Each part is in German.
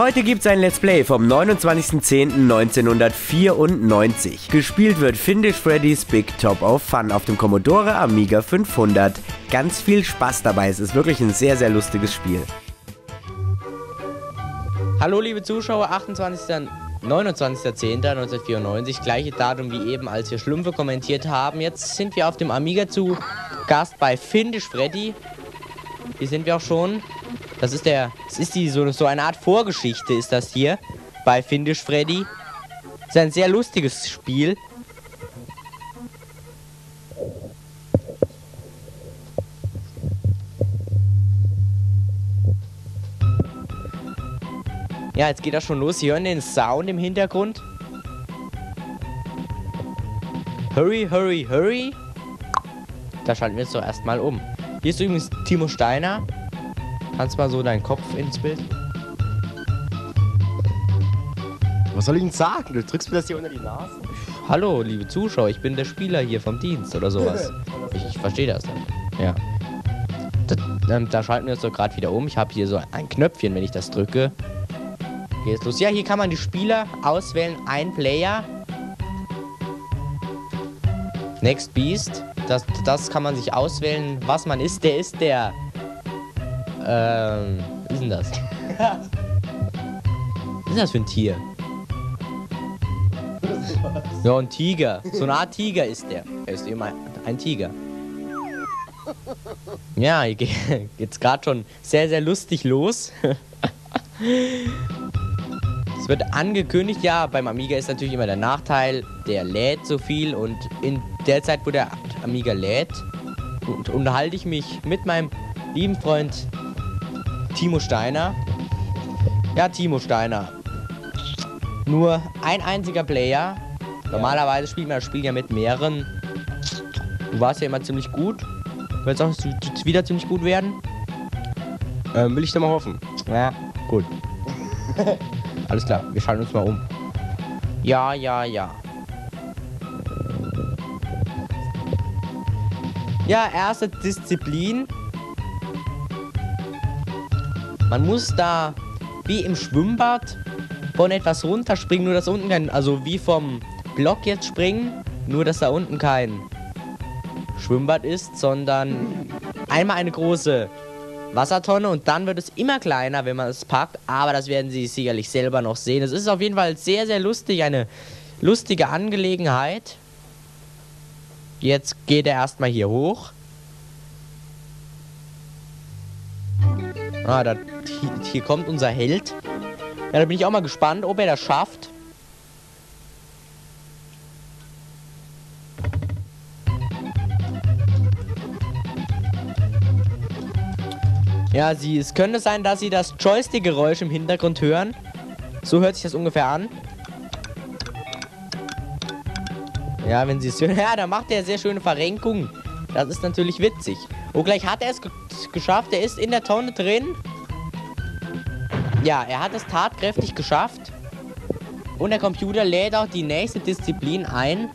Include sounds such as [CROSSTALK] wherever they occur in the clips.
Heute gibt's ein Let's Play vom 29.10.1994. Gespielt wird Findish Freddy's Big Top of Fun auf dem Commodore Amiga 500. Ganz viel Spaß dabei, es ist wirklich ein sehr, sehr lustiges Spiel. Hallo liebe Zuschauer, 28. 29.10.1994, gleiche Datum wie eben, als wir Schlümpfe kommentiert haben. Jetzt sind wir auf dem Amiga zu Gast bei Findisch Freddy. Hier sind wir auch schon. Das ist der, das ist die so, so eine Art Vorgeschichte ist das hier bei Findisch Freddy. Ist ein sehr lustiges Spiel. Ja, jetzt geht das schon los. Sie hören den Sound im Hintergrund. Hurry, hurry, hurry. Da schalten wir jetzt doch erstmal um. Hier ist übrigens Timo Steiner. Kannst mal so deinen Kopf ins Bild. Was soll ich denn sagen? Du drückst mir das hier unter die Nase. Hallo, liebe Zuschauer, ich bin der Spieler hier vom Dienst oder sowas. [LAUGHS] Ich, ich verstehe das nicht. Ja. Da, ähm, da schalten wir uns doch gerade wieder um. Ich habe hier so ein Knöpfchen, wenn ich das drücke. Geht's los. Ja, hier kann man die Spieler auswählen. Ein Player. Next Beast. Das, das kann man sich auswählen, was man ist. Der ist der. Ähm. Was ist denn das? was ist das für ein Tier? Ja, ein Tiger. So eine Art Tiger ist der. Er ist immer ein Tiger. Ja, hier geht- [LAUGHS] geht's gerade schon sehr, sehr lustig los. [LAUGHS] Es wird angekündigt, ja, beim Amiga ist natürlich immer der Nachteil, der lädt so viel und in der Zeit, wo der Amiga lädt, unterhalte ich mich mit meinem lieben Freund Timo Steiner. Ja, Timo Steiner. Nur ein einziger Player. Normalerweise spielt man das Spiel ja mit mehreren. Du warst ja immer ziemlich gut. Willst auch wieder ziemlich gut werden? Ähm, will ich doch mal hoffen. Ja, gut. [LAUGHS] Alles klar, wir schalten uns mal um. Ja, ja, ja. Ja, erste Disziplin. Man muss da wie im Schwimmbad von etwas runterspringen, nur dass unten kein, also wie vom Block jetzt springen, nur dass da unten kein Schwimmbad ist, sondern einmal eine große Wassertonne und dann wird es immer kleiner, wenn man es packt. Aber das werden Sie sicherlich selber noch sehen. Es ist auf jeden Fall sehr, sehr lustig, eine lustige Angelegenheit. Jetzt geht er erstmal hier hoch. Ah, da, hier, kommt unser Held. Ja, da bin ich auch mal gespannt, ob er das schafft. Ja, sie, es könnte sein, dass Sie das Joystick-Geräusch im Hintergrund hören. So hört sich das ungefähr an. Ja, wenn Sie es hören. [LAUGHS] Ja, da macht er sehr schöne Verrenkungen. Das ist natürlich witzig. Oh, gleich hat er es ge geschafft. Er ist in der Tonne drin. Ja, er hat es tatkräftig geschafft. Und der Computer lädt auch die nächste Disziplin ein.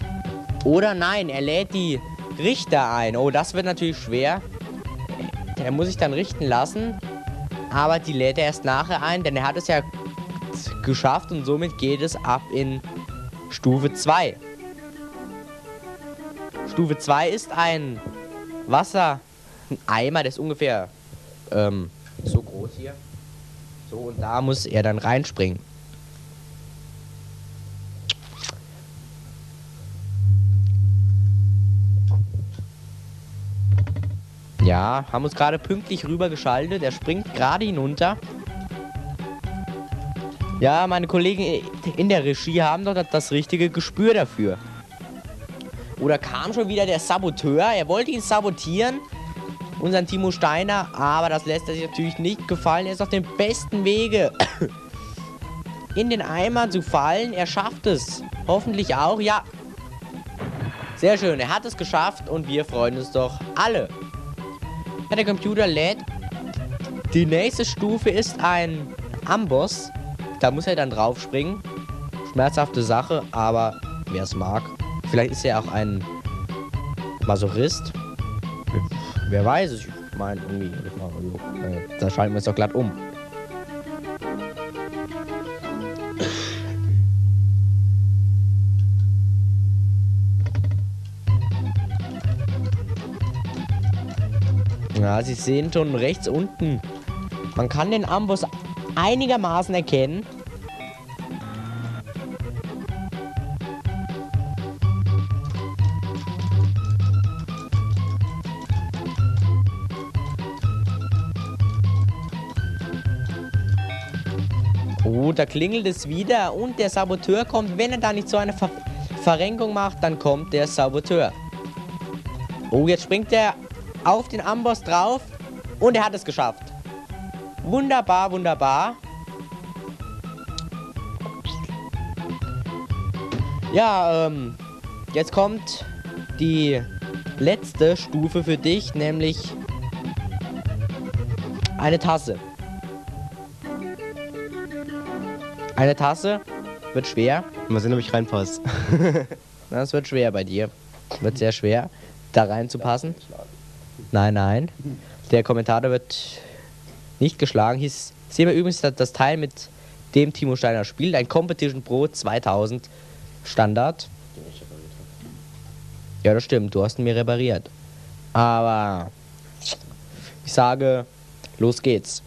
Oder nein, er lädt die Richter ein. Oh, das wird natürlich schwer. Der muss sich dann richten lassen. Aber die lädt er erst nachher ein, denn er hat es ja geschafft und somit geht es ab in Stufe 2. Stufe 2 ist ein Wasser, ein Eimer, der ist ungefähr ähm, so groß hier. So, und da muss er dann reinspringen. Ja, haben uns gerade pünktlich rüber geschaltet. Er springt gerade hinunter. Ja, meine Kollegen in der Regie haben doch das richtige Gespür dafür. Oder kam schon wieder der Saboteur? Er wollte ihn sabotieren. Unseren Timo Steiner. Aber das lässt er sich natürlich nicht gefallen. Er ist auf dem besten Wege. [COUGHS] In den Eimer zu fallen. Er schafft es. Hoffentlich auch. Ja. Sehr schön. Er hat es geschafft. Und wir freuen uns doch alle. Der Computer lädt. Die nächste Stufe ist ein Amboss. Da muss er dann drauf springen. Schmerzhafte Sache, aber wer es mag. Vielleicht ist er auch ein Masochist. Wer weiß, ich meine irgendwie, da schalten wir es doch glatt um. Ja, Sie sehen schon rechts unten. Man kann den Amboss einigermaßen erkennen. Klingelt es wieder und der Saboteur kommt. Wenn er da nicht so eine Ver Verrenkung macht, dann kommt der Saboteur. Oh, jetzt springt er auf den Amboss drauf und er hat es geschafft. Wunderbar, wunderbar. Ja, ähm, jetzt kommt die letzte Stufe für dich, nämlich eine Tasse. Eine Tasse wird schwer. Mal sehen, ob ich reinpasse. [LAUGHS] Das wird schwer bei dir. Wird sehr schwer, da reinzupassen. Nein, nein. Der Kommentator wird nicht geschlagen. Hier sehen wir übrigens das, das Teil mit dem Timo Steiner spielt. Ein Competition Pro 2000 Standard. Ja, das stimmt. Du hast ihn mir repariert. Aber ich sage, los geht's.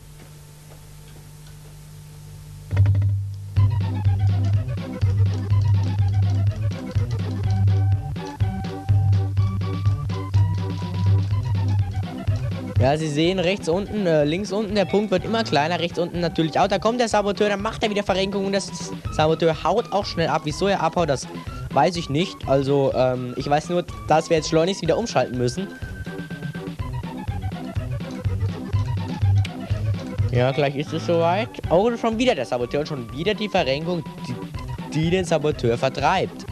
Ja, Sie sehen rechts unten, äh, links unten, der Punkt wird immer kleiner, rechts unten natürlich auch. Da kommt der Saboteur, dann macht er wieder Verrenkung und das Saboteur haut auch schnell ab. Wieso er abhaut, das weiß ich nicht. Also, ähm, ich weiß nur, dass wir jetzt schleunigst wieder umschalten müssen. Ja, gleich ist es soweit. Oh, schon wieder der Saboteur und schon wieder die Verrenkung, die, die den Saboteur vertreibt.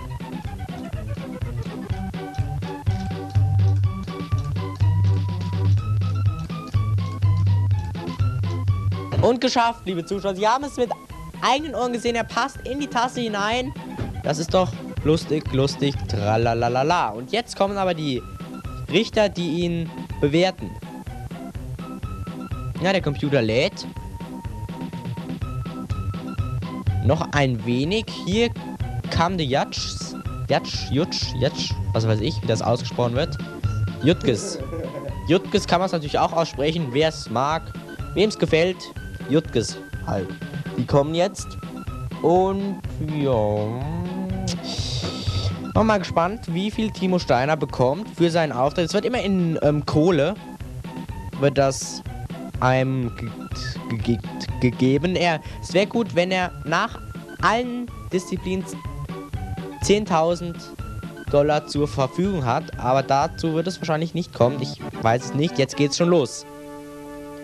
Und geschafft, liebe Zuschauer. Sie haben es mit eigenen Ohren gesehen. Er passt in die Tasse hinein. Das ist doch lustig, lustig, tralalala. Und jetzt kommen aber die Richter, die ihn bewerten. Ja, der Computer lädt. Noch ein wenig. Hier kam der Jatsch. Jatsch, Jutsch, Jatsch, was weiß ich, wie das ausgesprochen wird. Jutkes. Jutkes kann man es natürlich auch aussprechen, wer es mag, wem es gefällt. Jutkes halt. Die kommen jetzt. Und ja. Mal gespannt, wie viel Timo Steiner bekommt für seinen Auftritt. Es wird immer in ähm, Kohle. Wird das einem ge ge gegeben. Er, es wäre gut, wenn er nach allen Disziplinen 10.000 Dollar zur Verfügung hat. Aber dazu wird es wahrscheinlich nicht kommen. Ich weiß es nicht. Jetzt geht's schon los.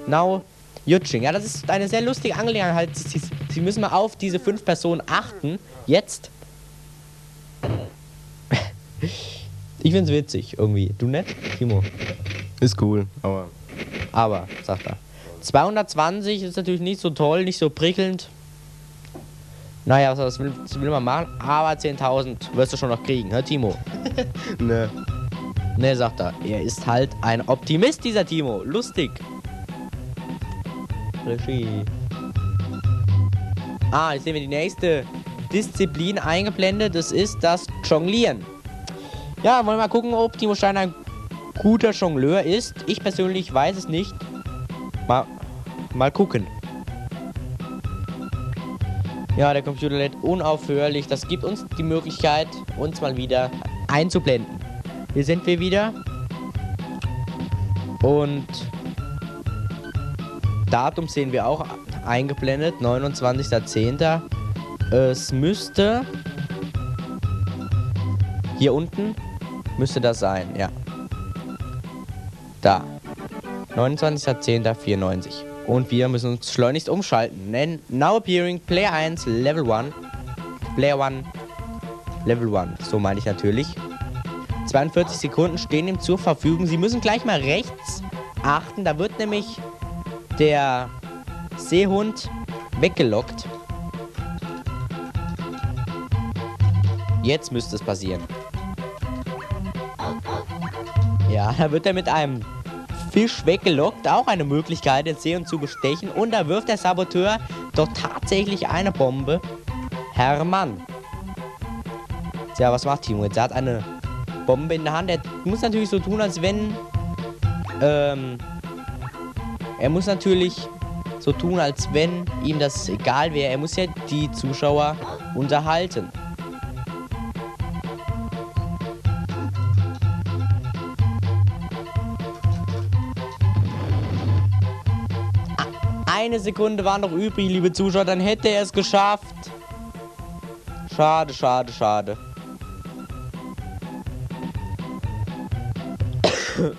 Now Jutsching. Ja, das ist eine sehr lustige Angelegenheit. Sie, Sie, Sie müssen mal auf diese fünf Personen achten. Jetzt. [LAUGHS] Ich find's witzig, irgendwie. Du nicht, Timo? Ist cool, aber. Aber, sagt er. 220 ist natürlich nicht so toll, nicht so prickelnd. Naja, was will, was will man machen? Aber 10.000 wirst du schon noch kriegen, hä, Timo? [LAUGHS] Ne. Ne, sagt er. Er ist halt ein Optimist, dieser Timo. Lustig. Regie. Ah, jetzt sehen wir die nächste Disziplin eingeblendet. Das ist das Jonglieren. Ja, wollen wir mal gucken, ob Timo Steiner ein guter Jongleur ist. Ich persönlich weiß es nicht. Mal, mal gucken. Ja, der Computer lädt unaufhörlich. Das gibt uns die Möglichkeit, uns mal wieder einzublenden. Hier sind wir wieder. Und Datum sehen wir auch eingeblendet, 29.10. Es müsste hier unten müsste das sein, ja. Da. 29.10.94. Und wir müssen uns schleunigst umschalten. Nen now appearing Player 1 Level 1. Player 1 Level 1. So meine ich natürlich. 42 Sekunden stehen ihm zur Verfügung. Sie müssen gleich mal rechts achten. Da wird nämlich der Seehund weggelockt. Jetzt müsste es passieren. Ja, da wird er mit einem Fisch weggelockt. Auch eine Möglichkeit, den Seehund zu bestechen. Und da wirft der Saboteur doch tatsächlich eine Bombe. Hermann. Tja, was macht Timo jetzt? Er hat eine Bombe in der Hand. Er muss natürlich so tun, als wenn ähm, er muss natürlich so tun, als wenn ihm das egal wäre. Er muss ja die Zuschauer unterhalten. Eine Sekunde war noch übrig, liebe Zuschauer, dann hätte er es geschafft. Schade, schade, schade. [COUGHS]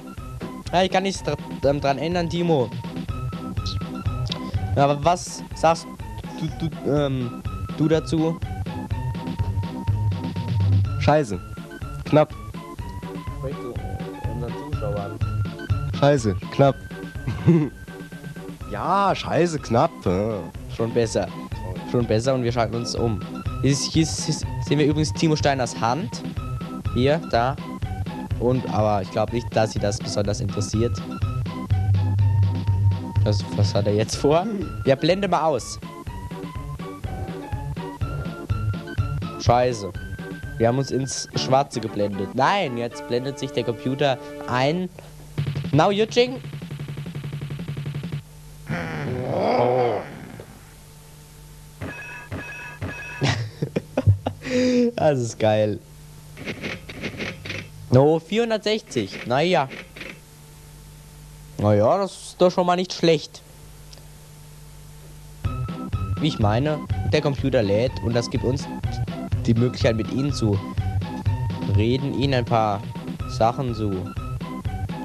ja, ich kann nichts ähm, dran ändern, Timo. Aber was sagst du, du, ähm, du dazu? Scheiße. Knapp. Sprich zu unseren Zuschauern. Scheiße. Knapp. [LAUGHS] ja, scheiße, knapp. Ja. Schon besser. Schon besser und wir schalten uns um. Hier, hier, hier sehen wir übrigens Timo Steiners Hand. Hier, da. Und, aber ich glaube nicht, dass sie das besonders interessiert. Was, was hat er jetzt vor? Ja, blende mal aus. Scheiße. Wir haben uns ins Schwarze geblendet. Nein, jetzt blendet sich der Computer ein. Now Yujing. Oh. [LAUGHS] das ist geil. No, 460. Naja. Naja, das ist doch schon mal nicht schlecht. Wie ich meine, der Computer lädt und das gibt uns die Möglichkeit mit ihnen zu reden, ihnen ein paar Sachen zu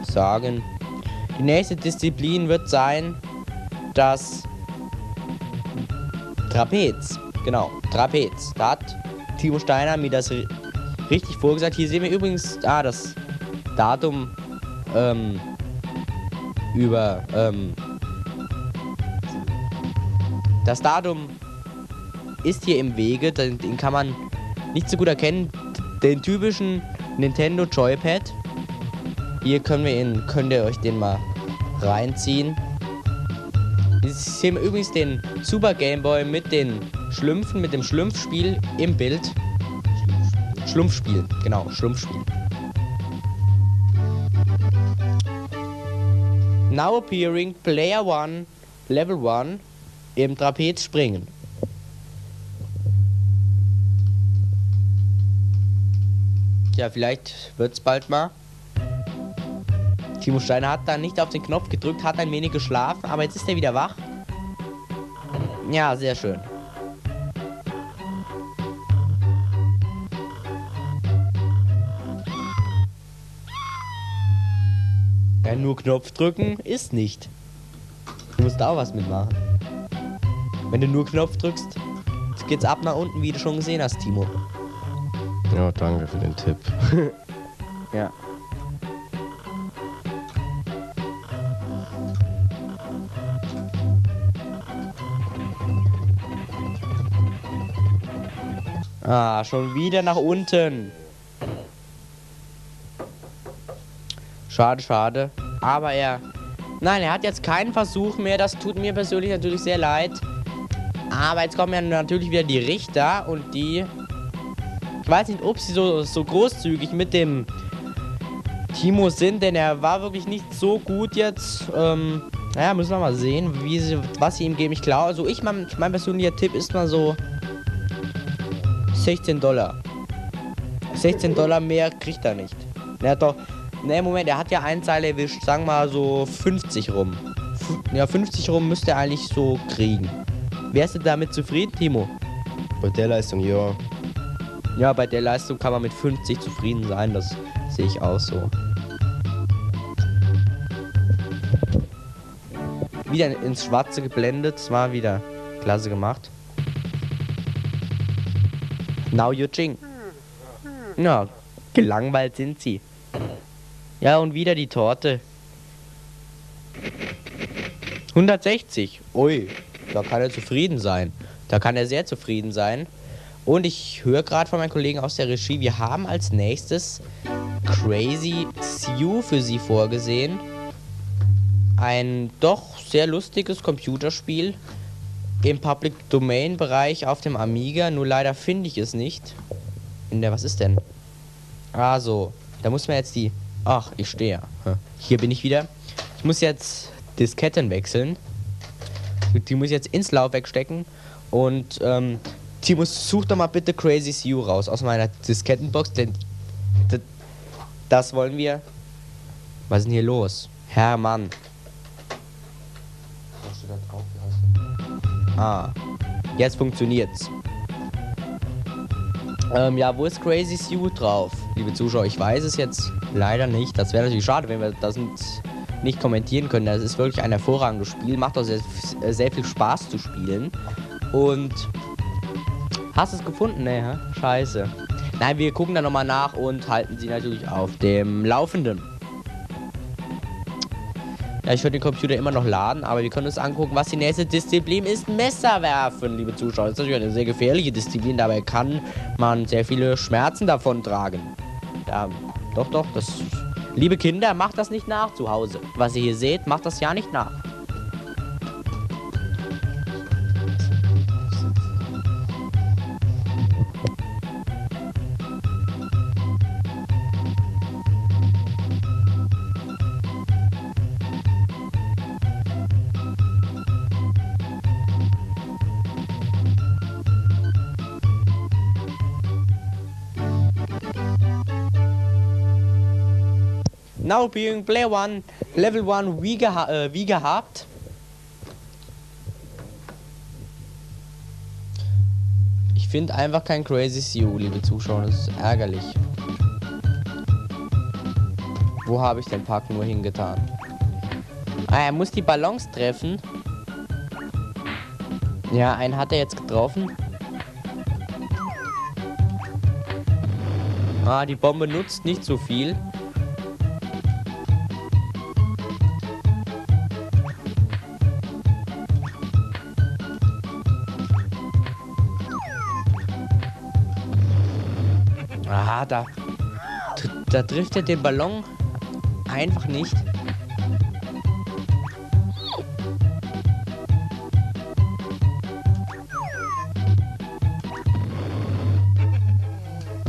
sagen. Die nächste Disziplin wird sein das Trapez. Genau, Trapez. Da hat Timo Steiner mir das richtig vorgesagt. Hier sehen wir übrigens ah, das Datum ähm, über ähm, das Datum ist hier im Wege, den, den kann man nicht so gut erkennen. Den typischen Nintendo Joypad. Hier können wir ihn, könnt ihr euch den mal reinziehen. Hier sehen wir übrigens den Super Game Boy mit den Schlümpfen, mit dem Schlumpfspiel im Bild. Schlumpfspiel, genau, Schlumpfspiel. Now appearing Player 1, Level 1 im Trapez springen. Ja, vielleicht wird's bald mal. Timo Steiner hat da nicht auf den Knopf gedrückt, hat ein wenig geschlafen, aber jetzt ist er wieder wach. Ja, sehr schön. Ja, nur Knopf drücken ist nicht. Du musst da auch was mitmachen. Wenn du nur Knopf drückst, geht's ab nach unten, wie du schon gesehen hast, Timo. Ja, danke für den Tipp. [LAUGHS] Ja. Ah, schon wieder nach unten. Schade, schade. Aber er. Nein, er hat jetzt keinen Versuch mehr. Das tut mir persönlich natürlich sehr leid. Aber jetzt kommen ja natürlich wieder die Richter und die. Ich weiß nicht, ob sie so, so großzügig mit dem Timo sind, denn er war wirklich nicht so gut jetzt. Ähm, naja, müssen wir mal sehen, wie sie, was sie ihm geben. Ich glaube, also ich mein, mein persönlicher Tipp ist mal so 16 Dollar. 16 Dollar mehr kriegt er nicht. Er hat doch. Ne, Moment, er hat ja ein Seil erwischt. Sagen wir mal so 50 rum. F ja, 50 rum müsste er eigentlich so kriegen. Wärst du damit zufrieden, Timo? Bei der Leistung, ja. Ja, bei der Leistung kann man mit 50 zufrieden sein. Das sehe ich auch so. Wieder ins Schwarze geblendet. Es war wieder klasse gemacht. Now you ching. Ja, gelangweilt sind sie. Ja, und wieder die Torte. 160. Ui, da kann er zufrieden sein. Da kann er sehr zufrieden sein. Und ich höre gerade von meinen Kollegen aus der Regie, wir haben als nächstes Crazy Sue für sie vorgesehen. Ein doch sehr lustiges Computerspiel im Public Domain Bereich auf dem Amiga, nur leider finde ich es nicht. In der, was ist denn? Ah, so. Da muss man jetzt die. Ach, ich stehe. Hier bin ich wieder. Ich muss jetzt Disketten wechseln. Die muss ich jetzt ins Laufwerk stecken. Und ähm, Timus, such doch mal bitte Crazy Sue raus aus meiner Diskettenbox, denn das wollen wir. Was ist denn hier los? Heißt der? Ah, jetzt funktioniert's. Ähm, ja, wo ist Crazy Sue drauf? Liebe Zuschauer, ich weiß es jetzt leider nicht. Das wäre natürlich schade, wenn wir das nicht- kommentieren können. Das ist wirklich ein hervorragendes Spiel. Macht auch sehr, sehr viel Spaß zu spielen. Und hast es gefunden? Nee, hä? Scheiße. Nein, wir gucken da nochmal nach und halten sie natürlich auf dem Laufenden. Ja, ich würde den Computer immer noch laden, aber wir können uns angucken, was die nächste Disziplin ist. Messer werfen, liebe Zuschauer. Das ist natürlich eine sehr gefährliche Disziplin. Dabei kann man sehr viele Schmerzen davon tragen. Ja, doch, doch. Das, liebe Kinder, macht das nicht nach zu Hause. Was ihr hier seht, macht das ja nicht nach. Now being play one, level one wie, geha äh, wie gehabt. Ich finde einfach kein Crazy Sue, liebe Zuschauer. Das ist ärgerlich. Wo habe ich den Pack nur hingetan? Ah, er muss die Ballons treffen. Ja, einen hat er jetzt getroffen. Ah, die Bombe nutzt nicht so viel. Da, da trifft er den Ballon einfach nicht.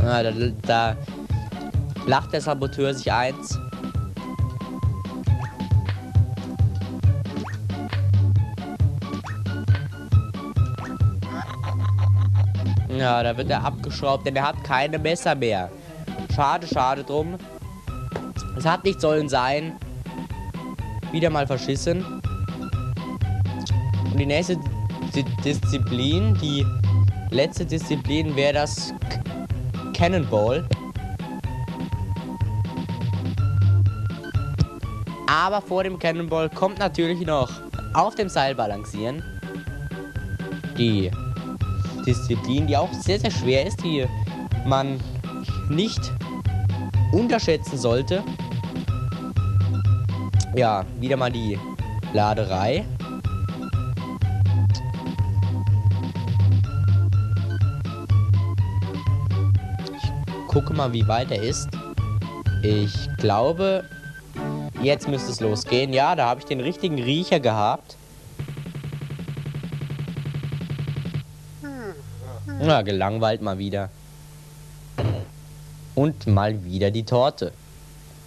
Ah, da, da lacht der Saboteur sich eins. Ja, da wird er abgeschraubt, denn er hat keine Messer mehr. Schade, schade drum. Es hat nicht sollen sein. Wieder mal verschissen. Und die nächste Di Disziplin, die letzte Disziplin wäre das K Cannonball. Aber vor dem Cannonball kommt natürlich noch auf dem Seil balancieren. Die Disziplin, die auch sehr, sehr schwer ist, die man nicht unterschätzen sollte. Ja, wieder mal die Laderei. Ich gucke mal, wie weit er ist. Ich glaube, jetzt müsste es losgehen. Ja, da habe ich den richtigen Riecher gehabt. Ja, gelangweilt mal wieder. Und mal wieder die Torte.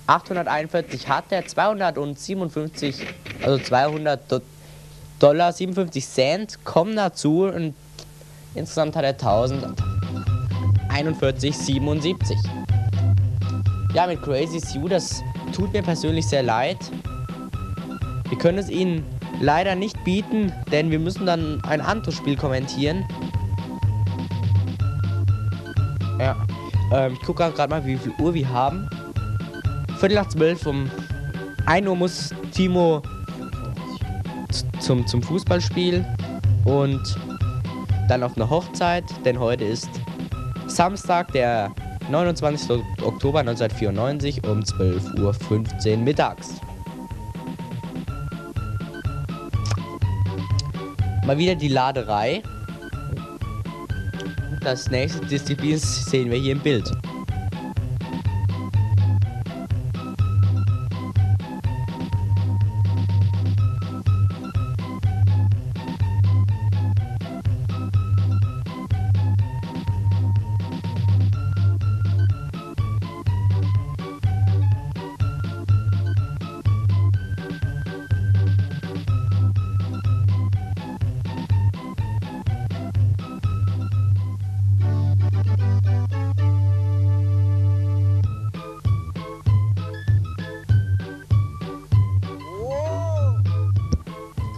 841 hat er, 257, also 200 Do Dollar, 57 Cent kommen dazu und insgesamt hat er 1041,77. Ja, mit Crazy Sue, das tut mir persönlich sehr leid. Wir können es Ihnen leider nicht bieten, denn wir müssen dann ein anderes Spiel kommentieren. Ähm, ich gucke gerade mal, wie viel Uhr wir haben. Viertel nach zwölf. Um 1 Uhr muss Timo zum, zum Fußballspiel und dann auf eine Hochzeit, denn heute ist Samstag, der 29. Oktober 1994 um 12.15 Uhr mittags. Mal wieder die Laderei. Das nächste Disziplin sehen wir hier im Bild.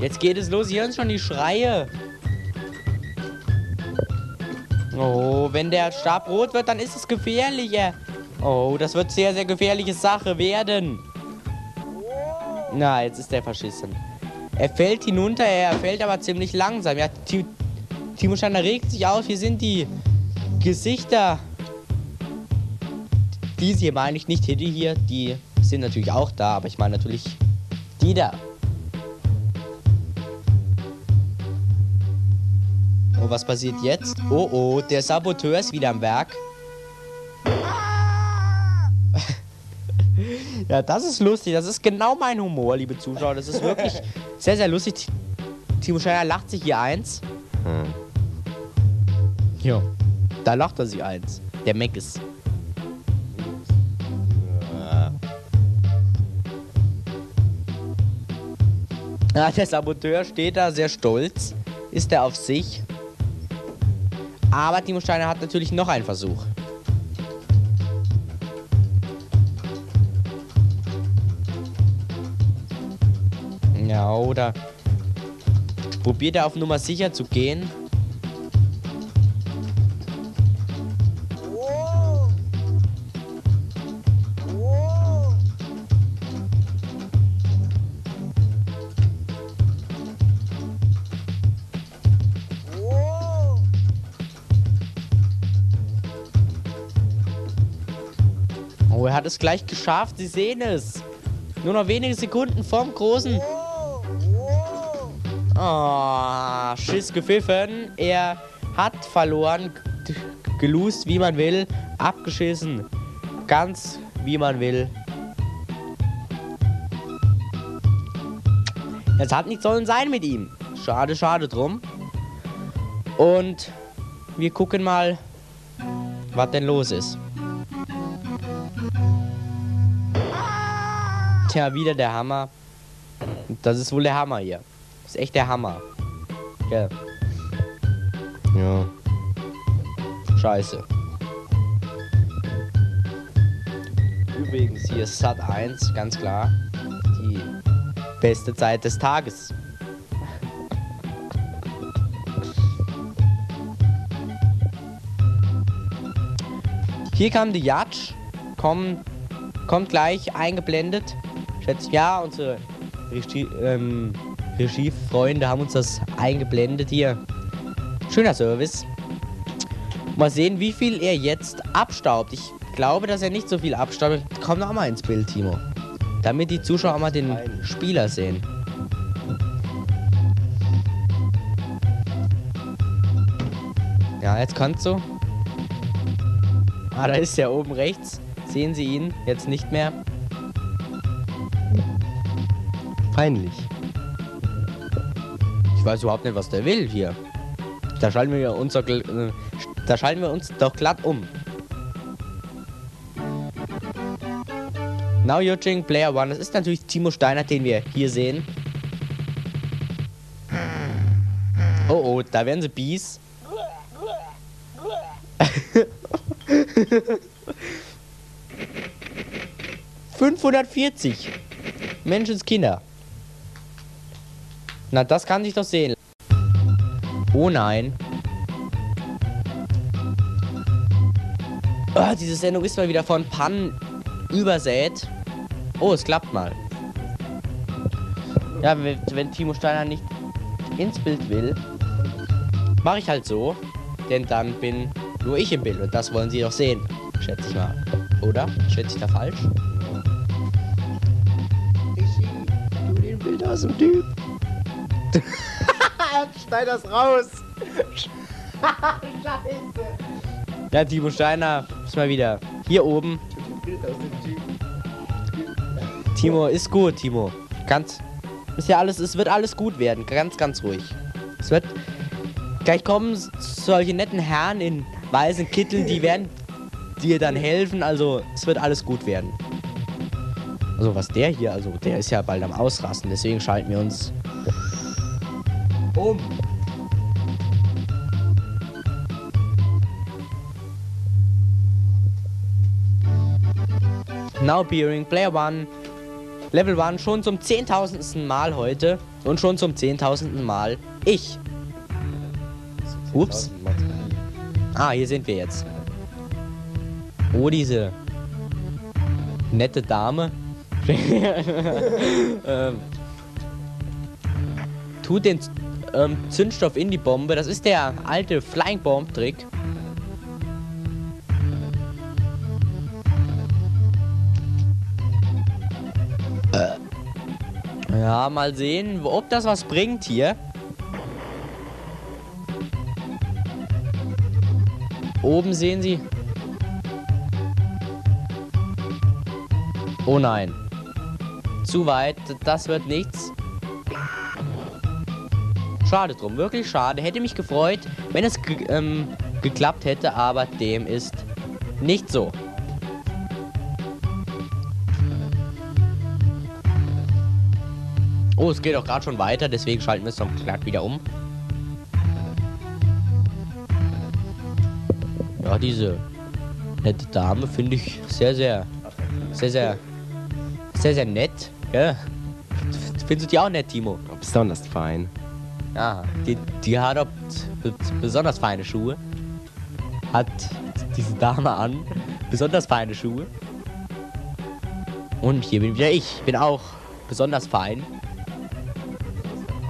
Jetzt geht es los. Hier hören schon die Schreie. Oh, wenn der Stab rot wird, dann ist es gefährlicher. Oh, das wird sehr, sehr gefährliche Sache werden. Na, jetzt ist der verschissen. Er fällt hinunter, er fällt aber ziemlich langsam. Ja, Ti- Timo Steiner regt sich auf. Hier sind die Gesichter. Diese hier meine ich nicht, die hier, die sind natürlich auch da, aber ich meine natürlich die da. Oh, was passiert jetzt? Oh, oh, der Saboteur ist wieder am Werk. [LAUGHS] ja, das ist lustig. Das ist genau mein Humor, liebe Zuschauer. Das ist wirklich sehr, sehr lustig. Timo Schreier lacht sich hier eins. Ja. Da lacht er sich eins. Der Mac ist. Ja, der Saboteur steht da sehr stolz. Ist er auf sich. Aber Timo Steiner hat natürlich noch einen Versuch. Ja, oder probiert er auf Nummer sicher zu gehen. Hat es gleich geschafft. Sie sehen es. Nur noch wenige Sekunden vom großen. Oh, Schiss gepfiffen. Er hat verloren. Gelust, wie man will. Abgeschissen. Ganz wie man will. Es hat nicht sollen sein mit ihm. Schade, schade drum. Und wir gucken mal, was denn los ist. Tja, wieder der Hammer. Das ist wohl der Hammer hier. Das ist echt der Hammer. Gell. Ja. Scheiße. Übrigens, hier ist Sat 1, ganz klar. Die beste Zeit des Tages. Hier kam die Jatsch. Komm, kommt gleich eingeblendet. Schätze ich, ja, unsere Regie, ähm, Regiefreunde haben uns das eingeblendet hier. Schöner Service. Mal sehen, wie viel er jetzt abstaubt. Ich glaube, dass er nicht so viel abstaubt. Komm noch mal ins Bild, Timo. Damit die Zuschauer mal den Spieler sehen. Ja, jetzt kannst du. Ah, da ist er oben rechts. Sehen Sie ihn jetzt nicht mehr. Peinlich. Ich weiß überhaupt nicht, was der will hier. Da schalten wir uns doch, äh, da schalten wir uns doch glatt um. Now checking Player One. Das ist natürlich Timo Steiner, den wir hier sehen. Oh oh, da werden sie Bies. [LAUGHS] ...540. Menschenskinder. Na, das kann sich doch sehen. Oh nein. Ah, diese Sendung ist mal wieder von Pannen übersät. Oh, es klappt mal. Ja, wenn, Timo Steiner nicht ins Bild will, mache ich halt so. Denn dann bin nur ich im Bild und das wollen sie doch sehen. Schätze ich mal. Oder? Schätze ich da falsch? Du den Bild aus dem Typ. Schneid das raus. Ja, Timo Steiner ist mal wieder hier oben. Timo, ist gut, Timo. Ganz. Ist ja alles, es wird alles gut werden. Ganz, ganz ruhig. Es wird. Gleich kommen solche netten Herren in weißen Kitteln, die werden dir dann helfen. Also, es wird alles gut werden. Also, was der hier, also, der ist ja bald am Ausrasten. Deswegen schalten wir uns um. Now Bearing, Player One, Level 1 schon zum zehntausendsten Mal heute. Und schon zum zehntausendsten Mal ich. Ups. Ah, hier sind wir jetzt. Oh, diese nette Dame. [LAUGHS] ähm, tut den ähm, Zündstoff in die Bombe. Das ist der alte Flying Bomb Trick. Äh. Ja, mal sehen, ob das was bringt hier. Oben sehen Sie. Oh nein. Zu weit, das wird nichts. Schade drum, wirklich schade. Hätte mich gefreut, wenn es ähm, geklappt hätte, aber dem ist nicht so. Oh, es geht auch gerade schon weiter, deswegen schalten wir es doch glatt wieder um. Ja, diese nette Dame finde ich sehr, sehr, sehr, sehr, sehr, sehr nett. Ja. Findest du die auch nett, Timo? Besonders fein. Ja, die, die hat auch besonders feine Schuhe. Hat diese Dame an. Besonders feine Schuhe. Und hier bin wieder ich. Bin auch besonders fein.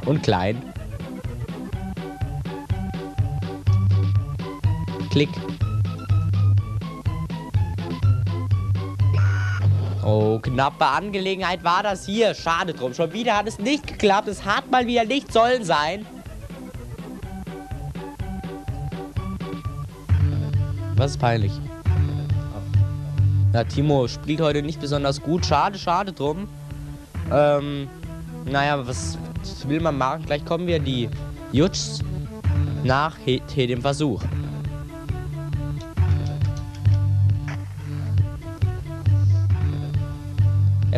Und klein. Klick. Oh, knappe Angelegenheit war das hier. Schade drum. Schon wieder hat es nicht geklappt. Es hat mal wieder nicht sollen sein. Was ist peinlich? Na, Timo spielt heute nicht besonders gut. Schade, schade drum. Ähm, naja, was will man machen? Gleich kommen wir die Jutsch nach dem Versuch.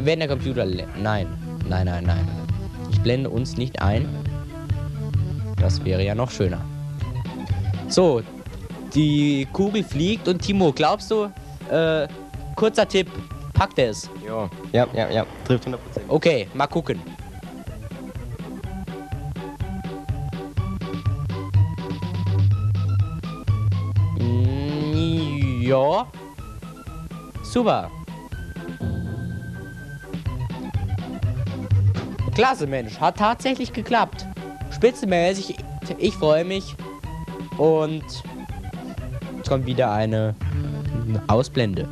Wenn der Computer... Nein, nein, nein, nein. Ich blende uns nicht ein. Das wäre ja noch schöner. So, die Kugel fliegt und Timo, glaubst du, äh, kurzer Tipp, packt es? Ja, ja, ja, ja, trifft 100%. Okay, mal gucken. Mm, ja. Super. Klasse, Mensch. Hat tatsächlich geklappt. Spitzenmäßig. Ich freue mich. Und jetzt kommt wieder eine Ausblende.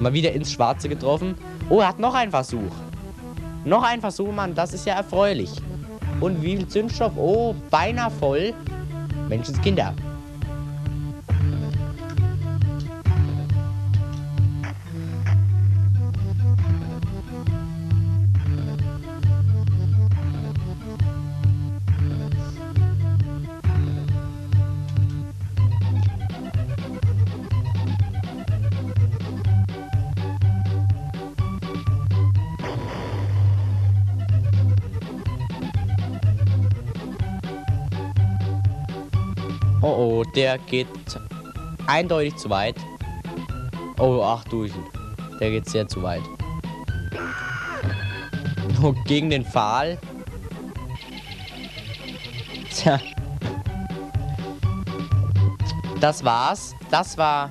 Mal wieder ins Schwarze getroffen. Oh, er hat noch einen Versuch. Noch ein Versuch, Mann. Das ist ja erfreulich. Und wie viel Zündstoff? Oh, beinahe voll. Menschenskinder. Oh oh, der geht eindeutig zu weit. Oh, ach du, der geht sehr zu weit. Oh, gegen den Pfahl. Tja. Das war's. Das war.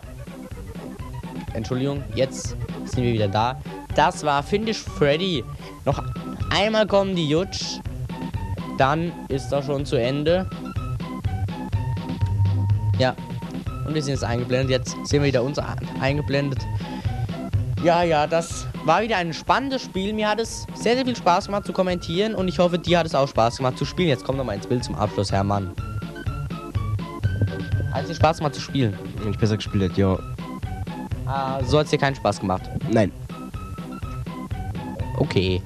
Entschuldigung, jetzt sind wir wieder da. Das war Findisch Freddy. Noch einmal kommen die Jutsch. Dann ist das schon zu Ende. Und wir sind jetzt eingeblendet. Jetzt sehen wir wieder uns eingeblendet. Ja, ja, das war wieder ein spannendes Spiel. Mir hat es sehr, sehr viel Spaß gemacht zu kommentieren und ich hoffe, dir hat es auch Spaß gemacht zu spielen. Jetzt kommt noch mal ins Bild zum Abschluss, Hermann. Hat es dir Spaß gemacht zu spielen? Ich besser gespielt hätte, ja. Ah, so hat es dir keinen Spaß gemacht? Nein. Okay.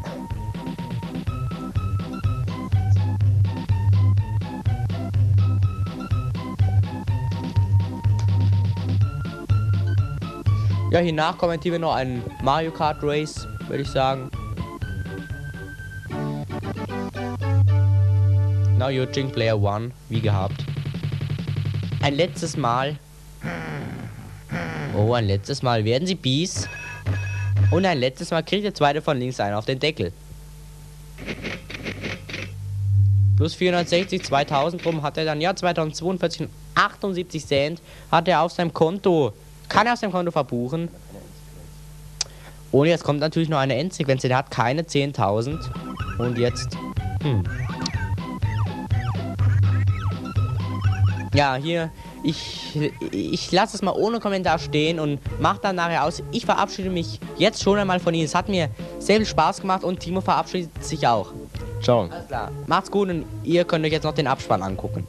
Ja, hiernach kommentieren wir noch einen Mario Kart Race, würde ich sagen. Now Jing Player One, wie gehabt. Ein letztes Mal. Oh, ein letztes Mal werden sie Bees. Und ein letztes Mal kriegt der zweite von links einen auf den Deckel. Plus 460, 2000 rum hat er dann, ja, 2042 und 78 Cent hat er auf seinem Konto. Kann er auf seinem Konto verbuchen. Und jetzt kommt natürlich noch eine Endsequenz. Der hat keine 10.000. Und jetzt. Hm. Ja, hier. Ich, ich lasse es mal ohne Kommentar stehen und mach dann nachher aus. Ich verabschiede mich jetzt schon einmal von Ihnen. Es hat mir sehr viel Spaß gemacht und Timo verabschiedet sich auch. Ciao. Alles klar. Macht's gut und ihr könnt euch jetzt noch den Abspann angucken.